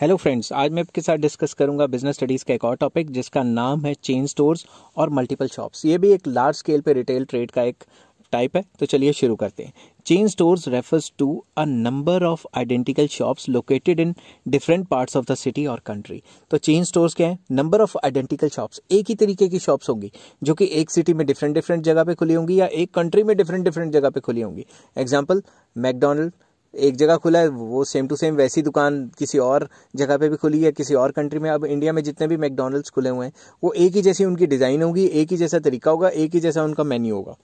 Hello friends आज मैं आपके साथ डिस्कस करूँगा बिज़नेस स्टडीज़ का एक और टॉपिक जिसका नाम है चेन स्टोर्स और मल्टीपल शॉप्स ये भी एक लार्ज स्केल पे रिटेल ट्रेड का एक टाइप है तो चलिए शुरू करते हैं। Chain stores refers to a number of identical shops located in different parts of the city और कंट्री तो चेन स्टोर्स क्या है? नंबर ऑफ़ आइडेंटिकल शॉप्स एक ही तरीके की शॉप्स होंगी, जो कि एक सिटी में डिफरेंट डिफरेंट जगह पे खुली होंगी या एक कंट्री में डिफरेंट डिफरेंट जगह पे खुली होंगी। एग्ज़ाम्पल मैकडोनल्ड एक जगह खुला है, वो सेम टू सेम वैसी दुकान किसी और जगह पे भी खुली है, किसी और कंट्री में। अब इंडिया में जितने भी मैकडोनल्ड्स खुले हुए हैं, वो एक ही जैसी उनकी डिज़ाइन होगी, एक ही जैसा तरीका होगा, एक ही जैसा उनका मेन्यू होगा।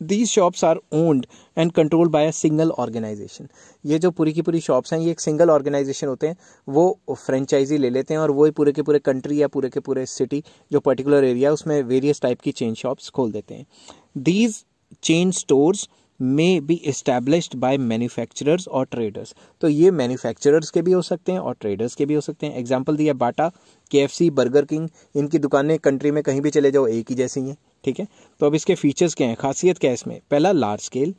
These shops are owned and controlled by a single organisation ये जो पूरी की पूरी शॉप्स हैं, ये एक सिंगल ऑर्गेनाइजेशन होते हैं, वो फ्रेंचाइजी ले लेते हैं और वो पूरे के पूरे कंट्री या पूरे के पूरे सिटी जो पर्टिकुलर एरिया है उसमें वेरियस टाइप की चेन शॉप्स खोल देते हैं। These chain stores may be established by manufacturers और ट्रेडर्स तो ये मैन्युफैक्चरर्स के भी हो सकते हैं और ट्रेडर्स के भी हो सकते हैं। एग्ज़ाम्पल दिया बाटा के एफ़ सी बर्गर किंग इनकी दुकानें कंट्री में कहीं भी चले जाओ, एक ही जैसी हैं। ठीक है? तो अब इसके फीचर्स क्या हैं? खासियत क्या है इसमें? पहला large scale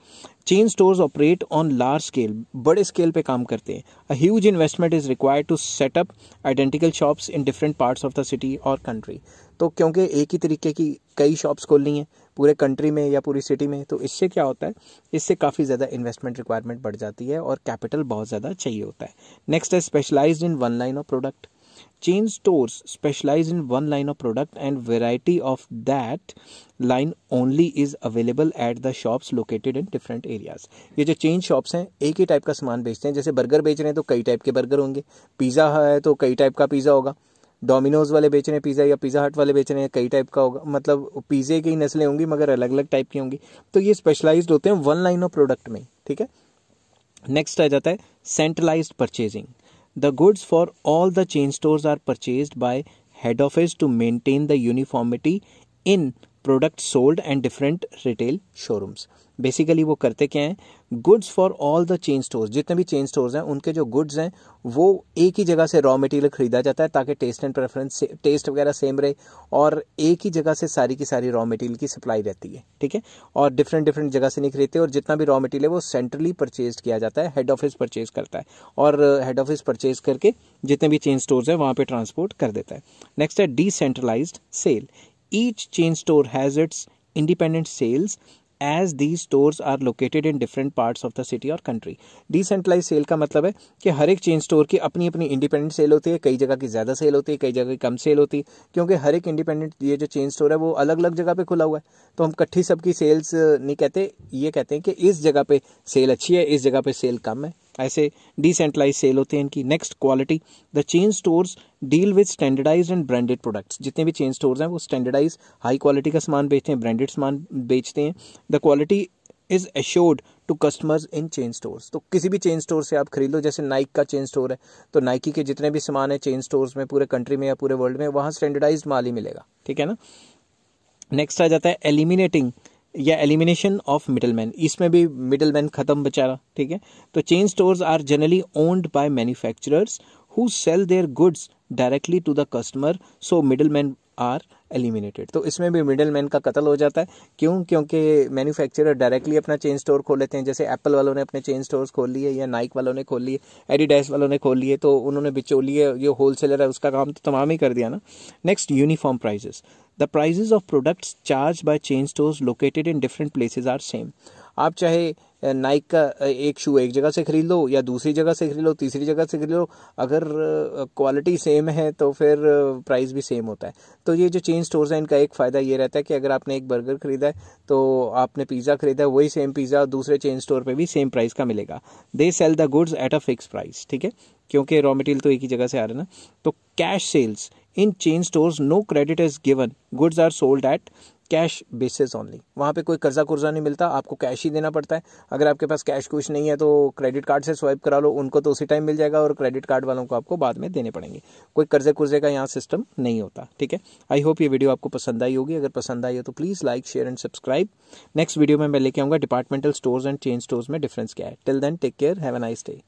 chain stores operate on large scale बड़े स्केल पे काम करते हैं। A huge investment is required to set up identical shops in different parts of the city और कंट्री तो क्योंकि एक ही तरीके की कई शॉप्स खोलनी है, पूरे कंट्री में या पूरी सिटी में तो इससे क्या होता है? इससे काफ़ी ज़्यादा इन्वेस्टमेंट रिक्वायरमेंट बढ़ जाती है और कैपिटल बहुत ज़्यादा चाहिए होता है। नेक्स्ट है specialise in one line of product chain stores specialize in one line of product and variety of that line only is available at the shops located in different areas. ये जो chain shops हैं, एक ही type का सामान बेचते हैं। जैसे burger बेच रहे हैं तो कई टाइप के बर्गर होंगे। पिज़्ज़ा है तो कई टाइप का पिज़्ज़ा होगा। डोमिनोज वाले बेच रहे हैं पिज़्ज़ा या पिज़्ज़ा हट वाले बेच रहे हैं, कई टाइप का होगा। मतलब पिज़्ज़े की नस्लें होंगी, मगर अलग अलग टाइप की होंगी। तो ये स्पेशलाइज्ड होते हैं वन लाइन ऑफ़ प्रोडक्ट में, ठीक है? नेक्स्ट आ जाता है centralised purchasing The goods for all the chain stores are purchased by head office to maintain the uniformity in product sold and different retail showrooms basically वो करते क्या हैं? Goods for all the chain stores जितने भी chain stores हैं, उनके जो goods हैं, वो एक ही जगह से रॉ मटेरियल खरीदा जाता है ताकि टेस्ट एंड प्रेफरेंस टेस्ट वगैरह सेम रहे और एक ही जगह से सारी की सारी रॉ मटेरियल की सप्लाई रहती है, ठीक है? और डिफरेंट डिफरेंट जगह से नहीं खरीदते और जितना भी रॉ मटेरियल है, वो सेंट्रली परचेज किया जाता है हेड ऑफ़िस परचेज करता है और हेड ऑफ़िस परचेज करके जितने भी चेन स्टोर्स हैं, वहाँ पे ट्रांसपोर्ट कर देता है। नेक्स्ट है decentralised sale each chain store has its independent sales as the stores are located in different parts of the city और कंट्री डिसेंट्रलाइज सेल का मतलब है कि हर एक चेन स्टोर की अपनी अपनी इंडिपेंडेंट सेल होती है, कई जगह की ज़्यादा सेल होती है, कई जगह की कम सेल होती है, क्योंकि हर एक इंडिपेंडेंट ये जो चेन स्टोर है वो अलग अलग जगह पे खुला हुआ है। तो हम कट्ठी सबकी सेल्स नहीं कहते, ये कहते हैं कि इस जगह पे सेल अच्छी है, इस जगह पे सेल कम है। ऐसे डिसेंट्रलाइज सेल होते हैं, इनकी next quality the chain stores deal with standardise and branded products जितने भी चेन स्टोर्स हैं, वो स्टैंडर्डाइज हाई क्वालिटी का सामान बेचते हैं ब्रांडेड सामान बेचते हैं। The quality is assured to customers in chain stores तो किसी भी चेन स्टोर से आप खरीद जैसे नाइक का चेन स्टोर है तो नाइकी के जितने भी सामान है चेन स्टोर्स में, पूरे कंट्री में या पूरे वर्ल्ड में, वहाँ स्टैंडर्डाइज माल ही मिलेगा। ठीक है ना? नेक्स्ट आ जाता है एलिमिनेटिंग या एलिमिनेशन ऑफ़ मिडल मैन इसमें भी मिडल मैन खत्म बेचारा ठीक है? तो chain stores are generally owned by manufacturers who sell their goods directly to the customer so middle man are eliminated तो इसमें भी मिडल मैन का कत्ल हो जाता है। क्यों? क्योंकि मैन्युफैक्चरर डायरेक्टली अपना चेन स्टोर खोल लेते हैं। जैसे एप्पल वालों ने अपने चेन स्टोर्स खोल लिए, या नाइक वालों ने खोल लिए एडिडाइस वालों ने खोल लिए तो उन्होंने बिचौलिए जो होलसेलर है, उसका काम तो तमाम ही कर दिया ना। Next uniform prices the prices of products charge by chain stores located in different places are same आप चाहे नाइक का एक शू एक जगह से खरीद लो या दूसरी जगह से खरीद लो, तीसरी जगह से खरीद लो, अगर क्वालिटी सेम है तो फिर प्राइस भी सेम होता है। तो ये जो चेन स्टोर्स हैं, इनका एक फ़ायदा ये रहता है कि अगर आपने एक बर्गर खरीदा है तो आपने पिज़्ज़ा खरीदा है, वही सेम पिज़्ज़ा दूसरे चेन स्टोर पर भी सेम प्राइस का मिलेगा। They sell the goods at a fix price ठीक है? क्योंकि रॉ मटेरियल तो एक ही जगह से आ रहा है ना। तो cash sales in chain stores no credit is given goods are sold at cash basis only वहाँ पे कोई कर्जा कुर्जा नहीं मिलता, आपको कैश ही देना पड़ता है। अगर आपके पास कैश कुछ नहीं है तो क्रेडिट कार्ड से स्वाइप करा लो, उनको तो उसी टाइम मिल जाएगा और क्रेडिट कार्ड वालों को आपको बाद में देने पड़ेंगे। कोई कर्जे कुर्जे का यहाँ सिस्टम नहीं होता, ठीक है? आई होप ये वीडियो आपको पसंद आई होगी। अगर पसंद आई हो तो please like share and subscribe next video में मैं लेके आऊँगा departmental stores and chain stores में डिफरेंस क्या है। Till then take care have a nice day